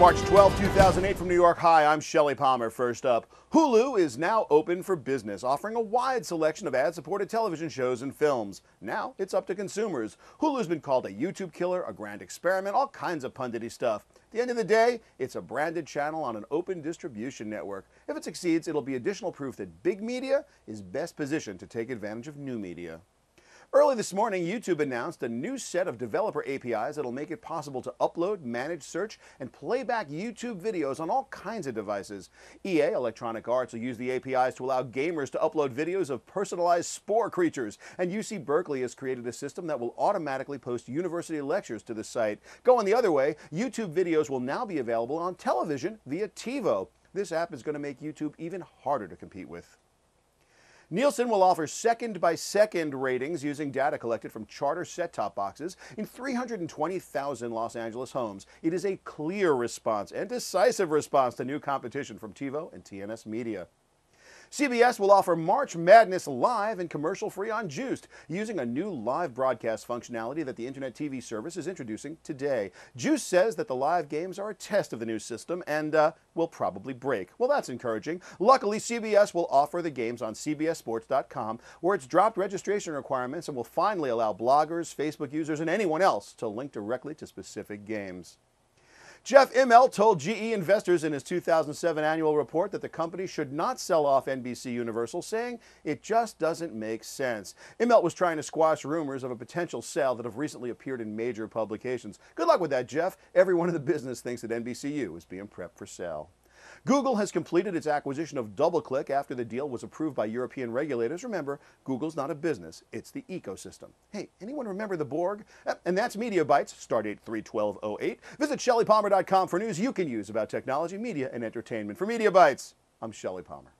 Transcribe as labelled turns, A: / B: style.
A: March 12, 2008 from New York. Hi, I'm Shelly Palmer. First up, Hulu is now open for business, offering a wide selection of ad-supported television shows and films. Now it's up to consumers. Hulu's been called a YouTube killer, a grand experiment, all kinds of pundity stuff. At the end of the day, it's a branded channel on an open distribution network. If it succeeds, it'll be additional proof that big media is best positioned to take advantage of new media. Early this morning, YouTube announced a new set of developer APIs that'll make it possible to upload, manage, search, and play back YouTube videos on all kinds of devices. EA, Electronic Arts, will use the APIs to allow gamers to upload videos of personalized Spore creatures. And UC Berkeley has created a system that will automatically post university lectures to the site. Going the other way, YouTube videos will now be available on television via TiVo. This app is going to make YouTube even harder to compete with. Nielsen will offer second by second ratings using data collected from Charter set top boxes in 320,000 Los Angeles homes. It is a clear response and decisive response to new competition from TiVo and TNS Media. CBS will offer March Madness live and commercial free on Joost using a new live broadcast functionality that the Internet TV service is introducing today. Joost says that the live games are a test of the new system and uh, will probably break. Well, that's encouraging. Luckily, CBS will offer the games on CBSSports.com where it's dropped registration requirements and will finally allow bloggers, Facebook users, and anyone else to link directly to specific games. Jeff Immelt told GE investors in his 2007 annual report that the company should not sell off NBC Universal, saying it just doesn't make sense. Immelt was trying to squash rumors of a potential sale that have recently appeared in major publications. Good luck with that, Jeff. Everyone in the business thinks that NBCU is being prepped for sale. Google has completed its acquisition of DoubleClick after the deal was approved by European regulators. Remember, Google's not a business, it's the ecosystem. Hey, anyone remember the Borg? And that's Media Bytes, stardate 31208. Visit ShellyPalmer.com for news you can use about technology, media, and entertainment. For Media Bytes, I'm Shelly Palmer.